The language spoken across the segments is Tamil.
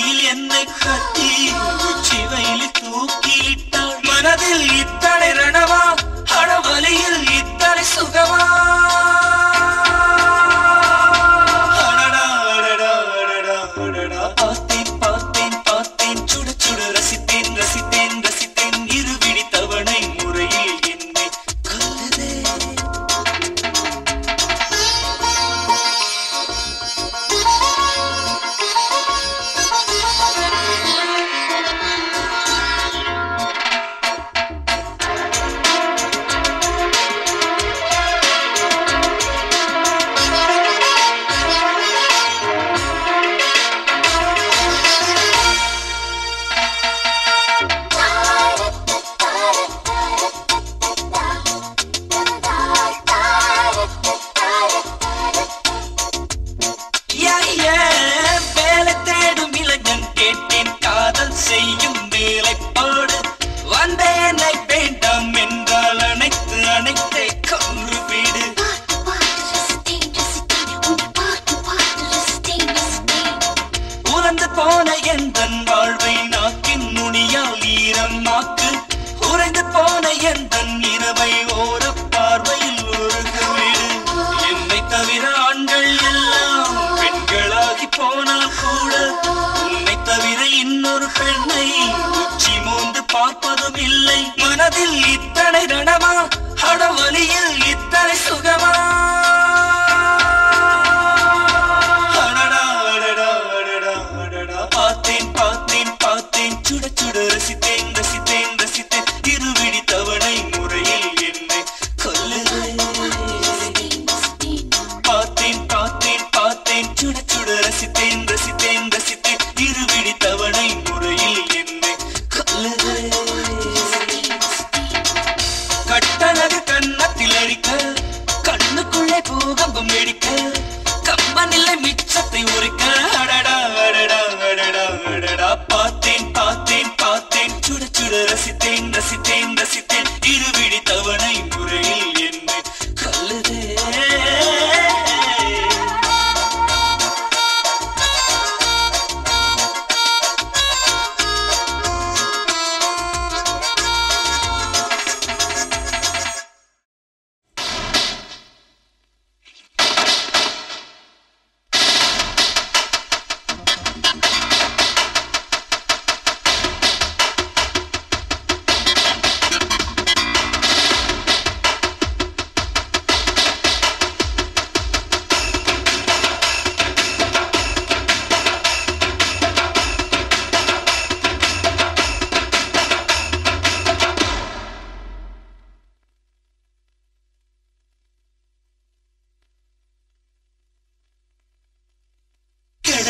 вселенной хотел.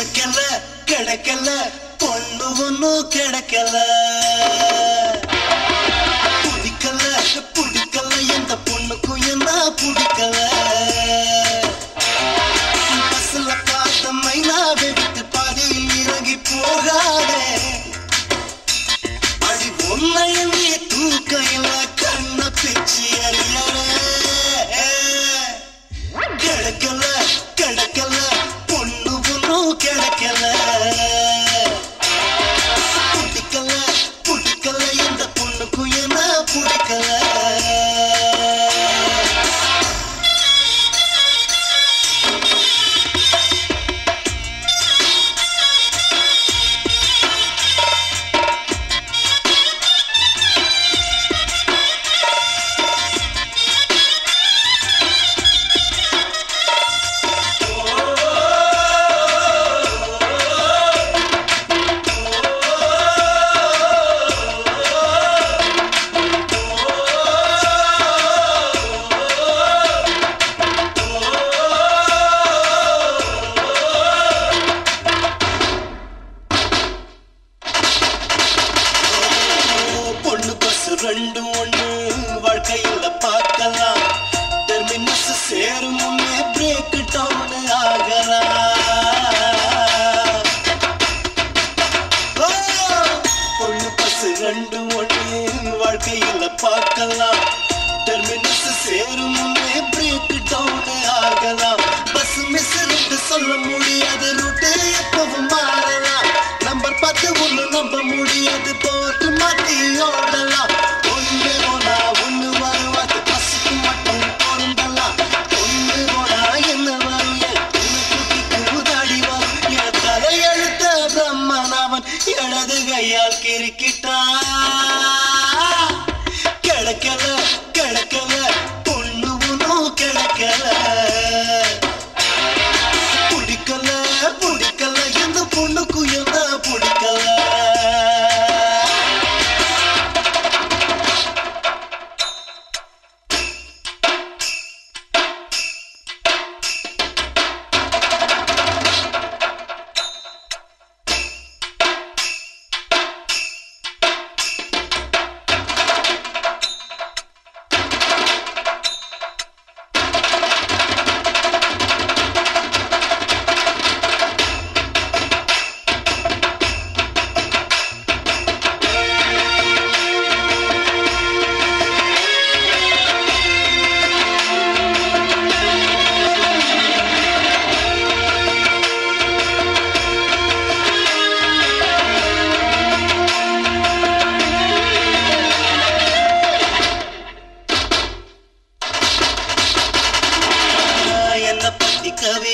கிடைக்கல கிடைக்கல. பொண்ணு ஒண்ணு கிடைக்கல. பிடிக்கல பிடிக்கல. எந்த பொண்ணுக்கும் என்ன பிடிக்கல? வாழ்க்கையில பார்க்கலாம். டெர்மினஸ் சேரும் முன்னே பிரேக் டவுன் ஆகலாம். பஸ் மிஸ் ரூட் சொல்ல முடியாது ரூட்டு எப்பவும் மாறலாம். நம்பர் பார்த்து ஒண்ணு நம்ப முடியாது போட்டு மாத்தி ஓடலாம்.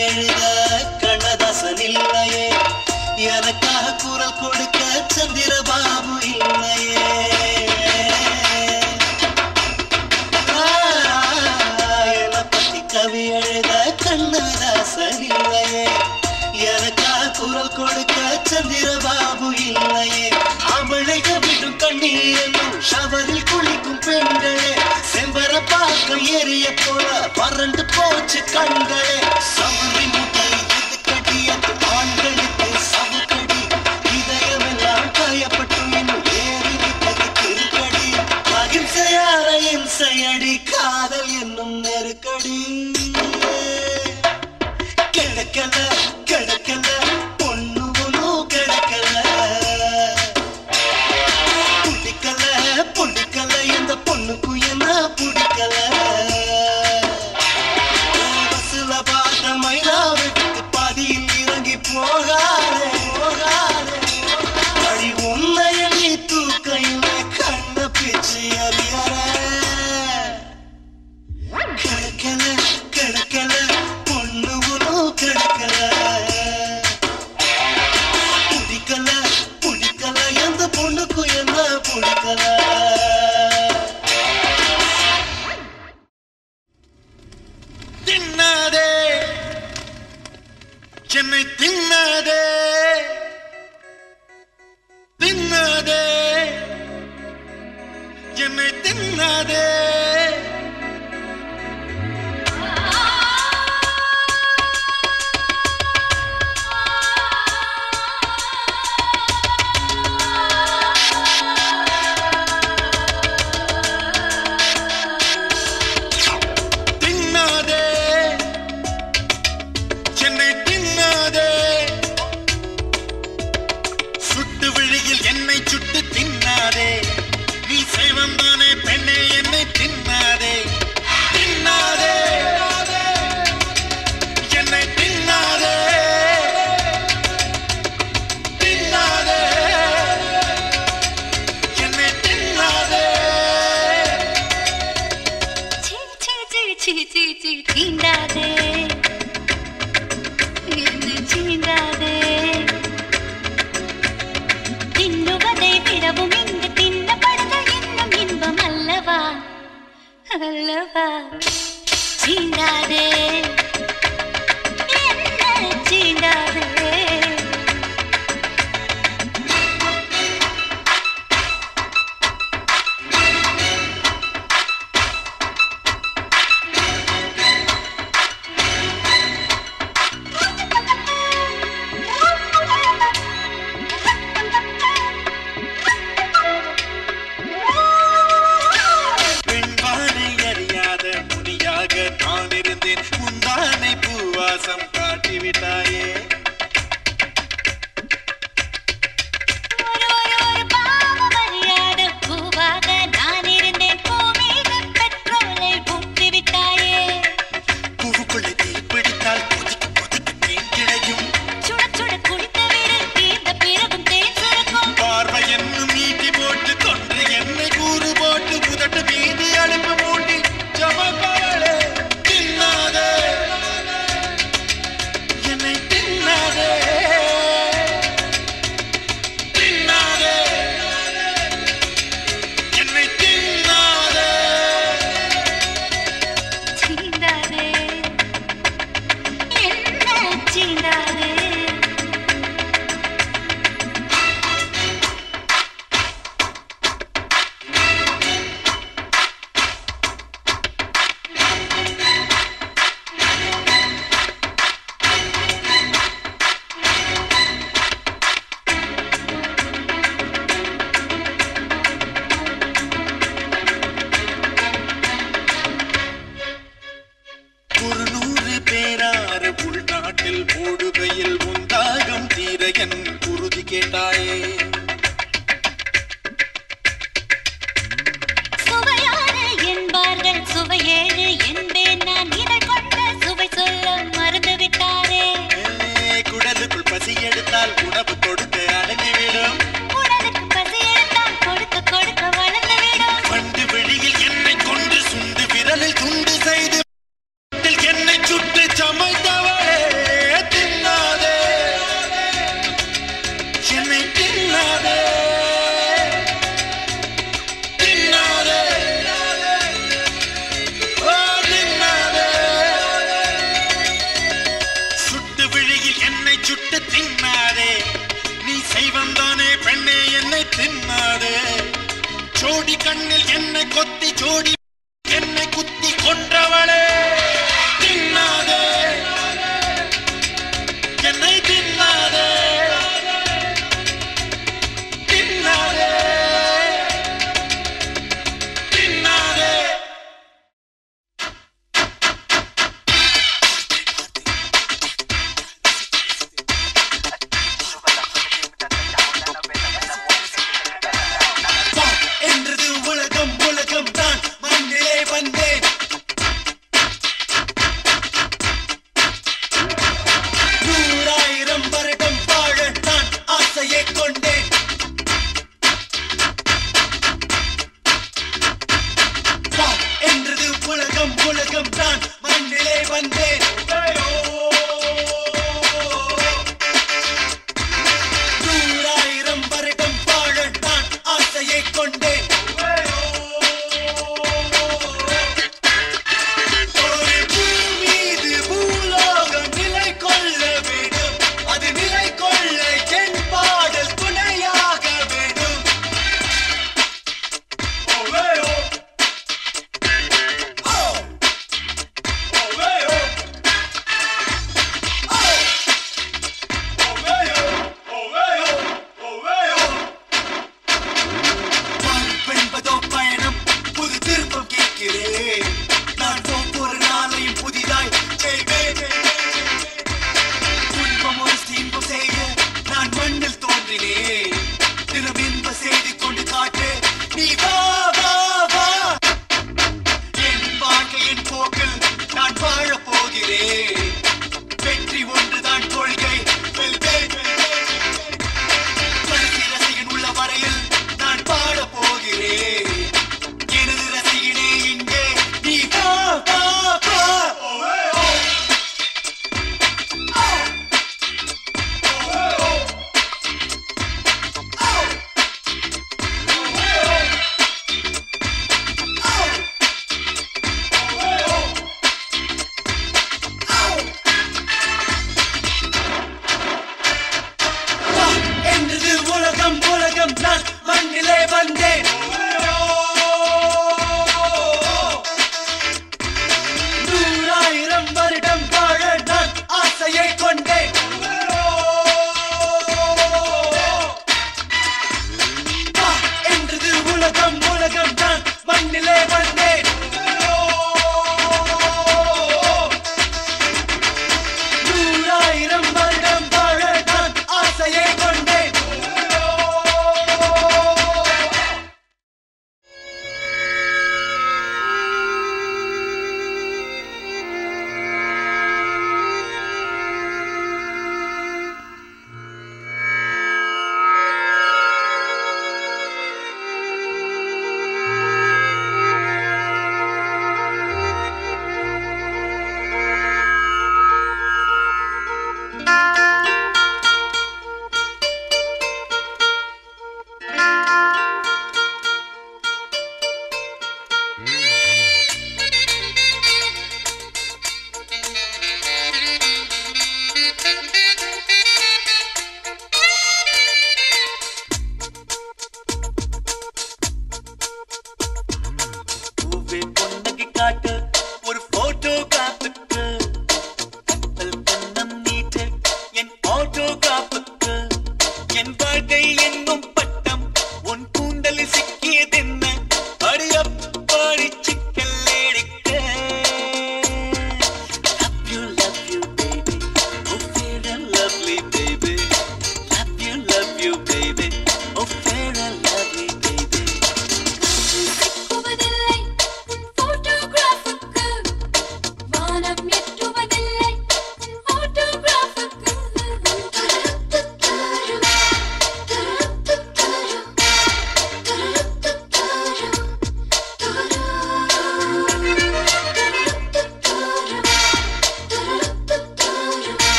எழுத கண்ணதாசன் இல்லையே எனக்காக குரல் கொடுக்க சந்திரபாபு இல்லையே. என்ன பத்தி கவி எழுத கண்ணதாசன் இல்லையே எனக்காக குரல் கொடுக்க சந்திரபாபு இல்லையே. அவளை விடும் கண்ணீர் என்னும் ஷவரில் குளிக்கும் பார்க்க பாக்கம் ஏறிய போல பறந்து போச்சு கண்களே. சவரி de చీ చీ చీ చీండాదే என்ன சீண்டாதே தின்னுவதை விடவும் இங்கு தின்னப்படுது இன்னும் இன்பம் அல்லவா அல்லவா சீண்டாதே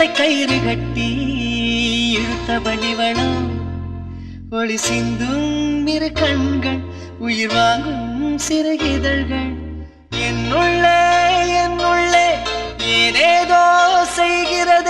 இதயத்தை கயிறு கட்டி இழுத்தபடிவளம் ஒளி சிந்தும் இரு கண்கள் உயிர் வாங்கும் சிறு இதழ்கள். என்னுள்ளே என்னுள்ளே ஏனேதோ செய்கிறது